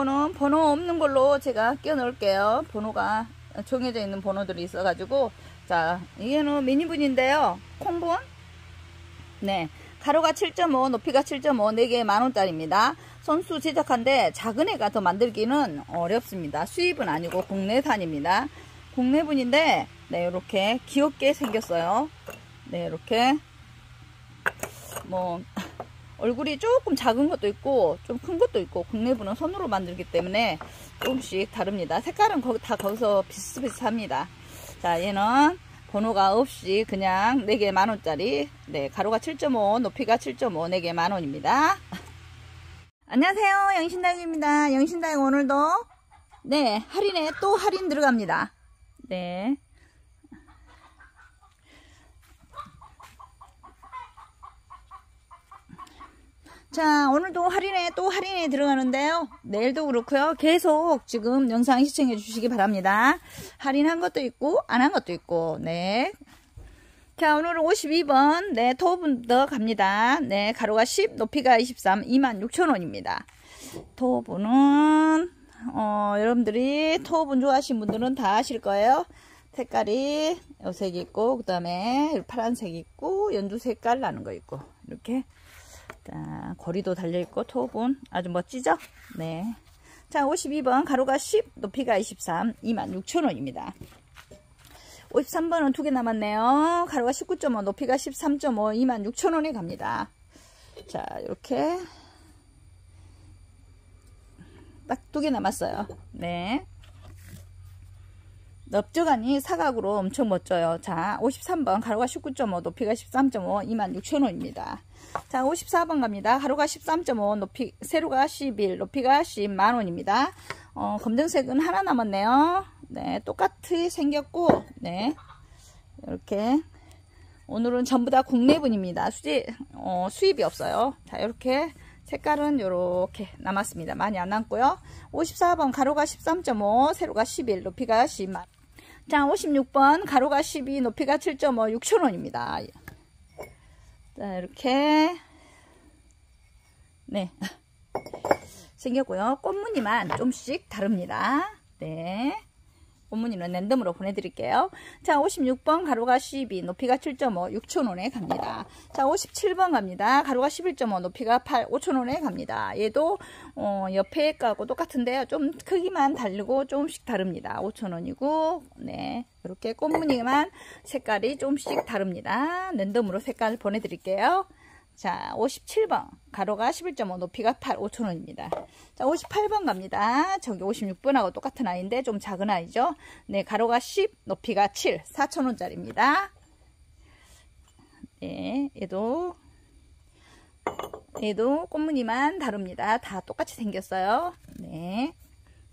번호는 번호 없는 걸로 제가 끼워 넣을게요. 번호가 정해져 있는 번호들이 있어가지고 자 이게는 미니분인데요. 콩분 네 가로가 7.5 높이가 7.5 4개 만원짜리입니다. 선수 제작한데 작은 애가 더 만들기는 어렵습니다. 수입은 아니고 국내산입니다. 국내분인데 네 이렇게 귀엽게 생겼어요. 네 이렇게 뭐 얼굴이 조금 작은 것도 있고 좀 큰 것도 있고 국내분은 손으로 만들기 때문에 조금씩 다릅니다. 색깔은 거기 다 거기서 비슷비슷합니다. 자 얘는 번호가 없이 그냥 4개 만원짜리 네 가로가 7.5 높이가 7.5 4개 만원입니다. 안녕하세요 영신다육입니다. 영신다육 오늘도 네 할인에 또 할인 들어갑니다. 네 자 오늘도 할인에 또 할인에 들어가는데요. 내일도 그렇고요. 계속 지금 영상 시청해 주시기 바랍니다. 할인한 것도 있고 안 한 것도 있고. 네. 자 오늘은 52번. 네 토분 더 갑니다. 네 가로가 10 높이가 23 26,000원입니다. 토분은 어, 여러분들이 토분 좋아하시는 분들은 다 아실 거예요. 색깔이 요색 있고 그 다음에 파란색 있고 연두 색깔 나는 거 있고 이렇게 자, 거리도 달려있고 톱은 아주 멋지죠? 네. 자, 52번 가로가 10, 높이가 23, 26,000원입니다. 53번은 두 개 남았네요. 가로가 19.5, 높이가 13.5, 26,000원에 갑니다. 자, 이렇게 딱 두 개 남았어요. 네. 넓적하니 사각으로 엄청 멋져요. 자, 53번 가로가 19.5, 높이가 13.5, 26,000원입니다. 자 54번 갑니다. 하루가 13.5 높이 세로가 11 높이가 10 만원입니다. 어, 검정색은 하나 남았네요. 네 똑같이 생겼고 네 이렇게 오늘은 전부 다 국내분입니다. 수지, 어, 수입이 없어요. 자 이렇게 색깔은 이렇게 남았습니다. 많이 안 남고요. 54번 가로가 13.5 세로가 11 높이가 10만 자 56번 가로가 12 높이가 7.5 6천원입니다. 자 이렇게. 네. 생겼고요. 꽃무늬만 좀씩 다릅니다. 네 꽃무늬는 랜덤으로 보내드릴게요. 자 56번 가로가 12 높이가 7.5 6천원에 갑니다. 자 57번 갑니다. 가로가 11.5 높이가 8 5천원에 갑니다. 얘도 어, 옆에 거하고 똑같은데요. 좀 크기만 다르고 조금씩 다릅니다. 5천원이고 네 이렇게 꽃무늬만 색깔이 조금씩 다릅니다. 랜덤으로 색깔 보내드릴게요. 자, 57번. 가로가 11.5, 높이가 8, 5천원입니다. 자, 58번 갑니다. 저기 56번하고 똑같은 아이인데 좀 작은 아이죠. 네, 가로가 10, 높이가 7, 4천원짜리입니다. 네, 얘도, 얘도 꽃무늬만 다릅니다. 다 똑같이 생겼어요. 네.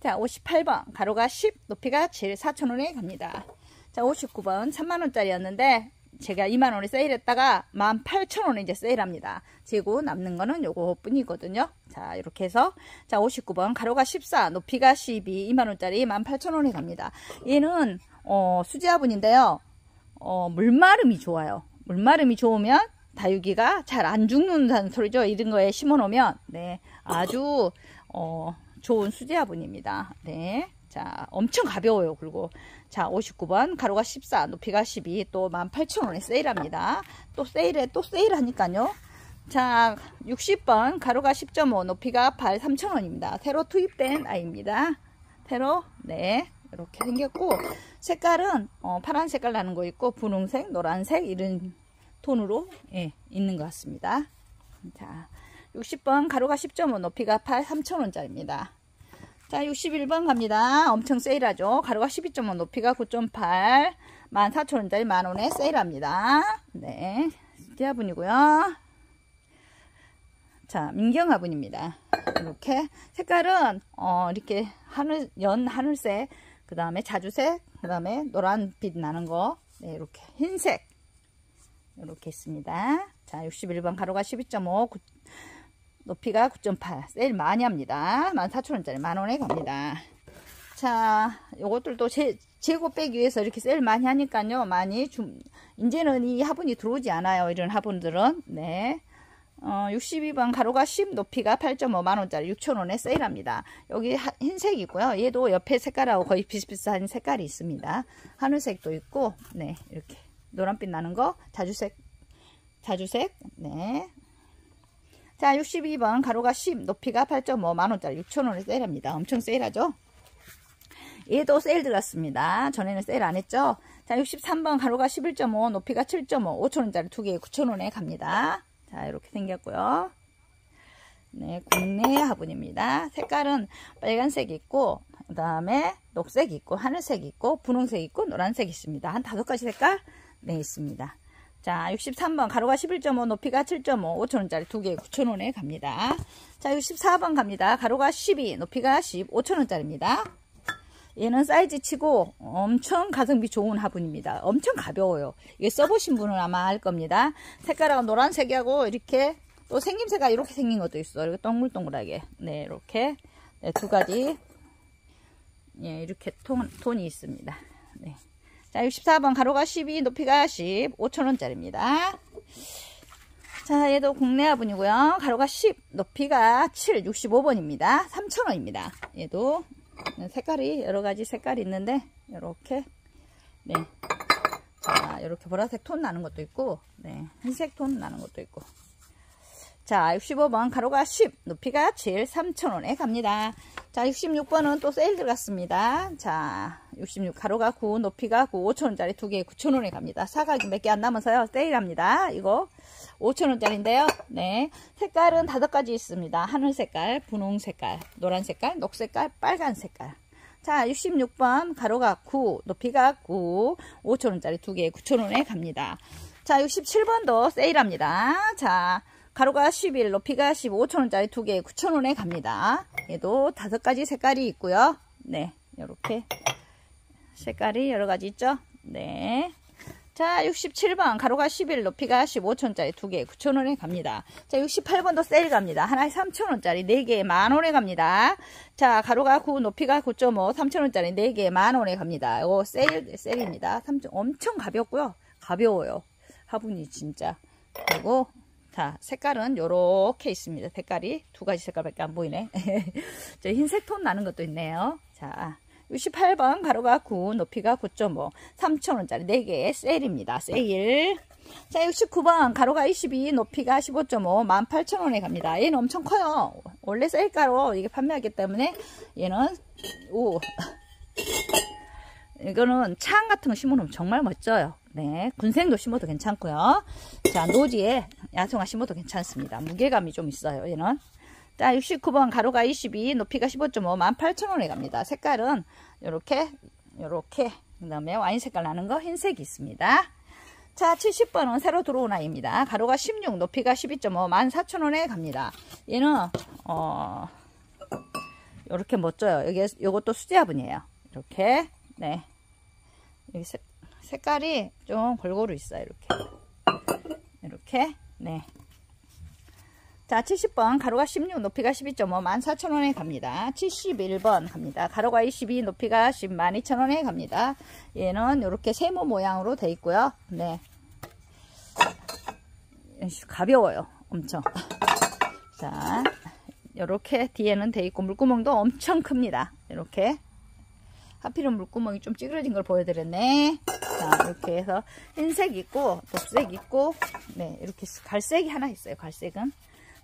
자 58번 가로가 10 높이가 7 4천원에 갑니다 자 59번 3만원짜리였는데 제가 2만원에 세일했다가 18,000원에 이제 세일합니다. 재고 남는 거는 요거 뿐이거든요. 자 이렇게 해서 자 59번 가로가 14 높이가 12 2만원짜리 18,000원에 갑니다. 얘는 어, 수지화분인데요. 어, 물마름이 좋아요. 물마름이 좋으면 다육이가 잘 안 죽는다는 소리죠. 이런 거에 심어 놓으면. 네 아주 어, 좋은 수제화분입니다. 네. 자, 엄청 가벼워요. 그리고 자, 59번 가로가 14, 높이가 12, 또 18,000원에 세일합니다. 또 세일해, 또 세일하니까요. 자, 60번 가로가 10.5, 높이가 8, 3,000원입니다. 새로 투입된 아이입니다. 새로, 네, 이렇게 생겼고 색깔은 어, 파란 색깔 나는 거 있고 분홍색, 노란색 이런 톤으로 예, 있는 것 같습니다. 자, 60번 가로가 10.5 높이가 8 3,000원짜리입니다. 자 61번 갑니다. 엄청 세일하죠. 가로가 12.5 높이가 9.8 14,000원짜리 만원에 세일합니다. 네 디아분이고요. 자 민경화분입니다. 이렇게 색깔은 어, 이렇게 하늘 연 하늘색 그 다음에 자주색 그 다음에 노란빛 나는 거 네, 이렇게 흰색 이렇게 있습니다. 자 61번 가로가 12.5 높이가 9.8 세일 많이 합니다 14,000원짜리 만원에 갑니다 자 요것들도 제, 재고 빼기 위해서 이렇게 세일 많이 하니까요 많이 좀 이제는 이 화분이 들어오지 않아요 이런 화분들은 네 어, 62번 가로가 10 높이가 8.5 만원짜리 6천원에 세일합니다. 여기 하, 흰색이고요. 얘도 옆에 색깔하고 거의 비슷비슷한 색깔이 있습니다. 하늘색도 있고 네 이렇게 노란빛 나는 거 자주색 자주색 네. 자 62번 가로가 10 높이가 8.5 만원짜리 6천원에 세일합니다. 엄청 세일하죠? 얘도 세일 들어갔습니다. 전에는 세일 안 했죠? 자 63번 가로가 11.5 높이가 7.5 5천원짜리 두 개에 9천원에 갑니다. 자 이렇게 생겼고요. 네 국내 화분입니다. 색깔은 빨간색 있고 그 다음에 녹색 있고 하늘색 있고 분홍색 있고 노란색 있습니다. 한 다섯 가지 색깔 네 있습니다. 자 63번 가로가 11.5 높이가 7.5 5천원짜리 두 개에 9천원에 갑니다. 자 64번 갑니다. 가로가 12 높이가 10 5천원짜리입니다. 얘는 사이즈 치고 엄청 가성비 좋은 화분입니다. 엄청 가벼워요. 이게 써보신 분은 아마 알 겁니다. 색깔하고 노란색하고 이렇게 또 생김새가 이렇게 생긴 것도 있어. 이렇게 동글동글하게. 네, 이렇게 네, 두 가지 예, 이렇게 톤, 톤이 있습니다. 네. 자, 64번 가로가 12, 높이가 10, 5천원짜리입니다. 자, 얘도 국내 화분이고요. 가로가 10, 높이가 7, 65번입니다. 3천원입니다. 얘도 네, 색깔이 여러 가지 색깔이 있는데 이렇게 네. 자, 이렇게 보라색 톤 나는 것도 있고 네. 흰색 톤 나는 것도 있고 자, 65번 가로가 10, 높이가 7, 3,000원에 갑니다. 자, 66번은 또 세일 들어갔습니다. 자, 66 가로가 9, 높이가 9, 5,000원짜리 두 개에 9,000원에 갑니다. 사각이 몇 개 안 남아서요. 세일합니다. 이거 5,000원짜리인데요. 네. 색깔은 다섯 가지 있습니다. 하늘 색깔, 분홍 색깔, 노란 색깔, 녹 색깔, 빨간 색깔. 자, 66번 가로가 9, 높이가 9, 5,000원짜리 두 개에 9,000원에 갑니다. 자, 67번도 세일합니다. 자, 가로가 11, 높이가 15,000원짜리 두 개에 9,000원에 갑니다. 얘도 다섯 가지 색깔이 있고요. 네, 이렇게 색깔이 여러 가지 있죠? 네. 자 67번 가로가 11 높이가 15,000원짜리 두 개에 9,000원에 갑니다. 자 68번도 세일 갑니다. 하나에 3,000원짜리 4개에 만원에 갑니다. 자 가로가 9 높이가 9.5 3,000원짜리 4개에 만원에 갑니다. 이거 세일 세일입니다. 3, 엄청 가볍고요. 가벼워요. 화분이 진짜. 그리고 자 색깔은 요렇게 있습니다. 색깔이 두 가지 색깔밖에 안 보이네. 저 흰색 톤 나는 것도 있네요. 자 68번 가로가 9 높이가 9.5 3,000원짜리 4개 세일입니다. 세일 자 69번 가로가 22 높이가 15.5 18,000원에 갑니다. 얘는 엄청 커요. 원래 세일가로 이게 판매하기 때문에 얘는 오 이거는 창 같은 거 심어놓으면 정말 멋져요. 네, 군생도 심어도 괜찮고요. 자, 노지에 야송화 심어도 괜찮습니다. 무게감이 좀 있어요, 얘는. 자, 69번 가로가 22, 높이가 15.5, 18,000원에 갑니다. 색깔은 이렇게, 이렇게, 그 다음에 와인 색깔 나는 거 흰색이 있습니다. 자, 70번은 새로 들어온 아이입니다. 가로가 16, 높이가 12.5, 14,000원에 갑니다. 얘는, 어, 이렇게 멋져요. 여기, 요것도 수제화분이에요. 이렇게, 네. 여기 색, 색깔이 좀 골고루 있어요. 이렇게. 이렇게, 네. 자 70번 가로가 16 높이가 12.5 14,000원에 갑니다. 71번 갑니다. 가로가 22 높이가 10 12,000원에 갑니다. 얘는 이렇게 세모 모양으로 돼 있고요. 네. 가벼워요. 엄청. 자 이렇게 뒤에는 돼 있고 물구멍도 엄청 큽니다. 이렇게. 하필은 물구멍이 좀 찌그러진 걸 보여드렸네. 자 이렇게 해서 흰색 있고 녹색 있고 네 이렇게 갈색이 하나 있어요 갈색은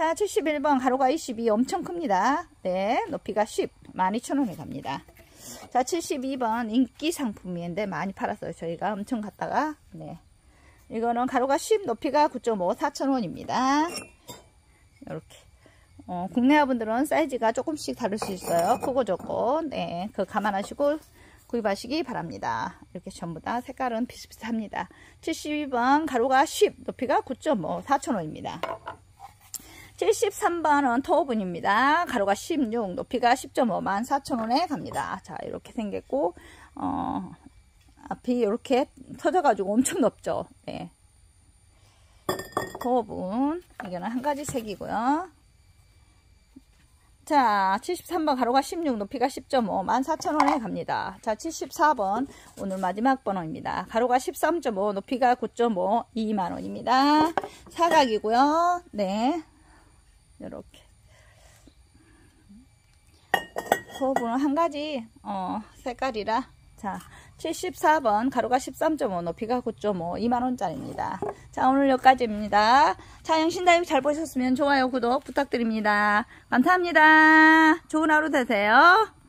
자 71번 가로가 22 엄청 큽니다. 네 높이가 10 12,000원에 갑니다. 자 72번 인기 상품인데 많이 팔았어요. 저희가 엄청 갔다가 네 이거는 가로가 10 높이가 9.5 4,000원입니다. 이렇게 어, 국내 화분들은 사이즈가 조금씩 다를 수 있어요. 크고 적고 네 그거 감안하시고 구입하시기 바랍니다. 이렇게 전부 다 색깔은 비슷비슷합니다. 72번 가로가 10 높이가 9.5 4,000원입니다. 73번은 토분입니다. 가로가 16, 높이가 10.5, 14,000원에 갑니다. 자, 이렇게 생겼고, 어, 앞이 이렇게 터져가지고 엄청 높죠. 네. 토분. 이거는 한 가지 색이고요. 자, 73번 가로가 16, 높이가 10.5, 14,000원에 갑니다. 자, 74번 오늘 마지막 번호입니다. 가로가 13.5, 높이가 9.5, 2만원입니다. 사각이고요. 네. 이렇게. 호흡은 한 가지 어, 색깔이라. 자 74번 가로가 13.5 높이가 9.5 2만원짜리입니다. 자 오늘 여기까지입니다. 자 영신다육 잘 보셨으면 좋아요 구독 부탁드립니다. 감사합니다. 좋은 하루 되세요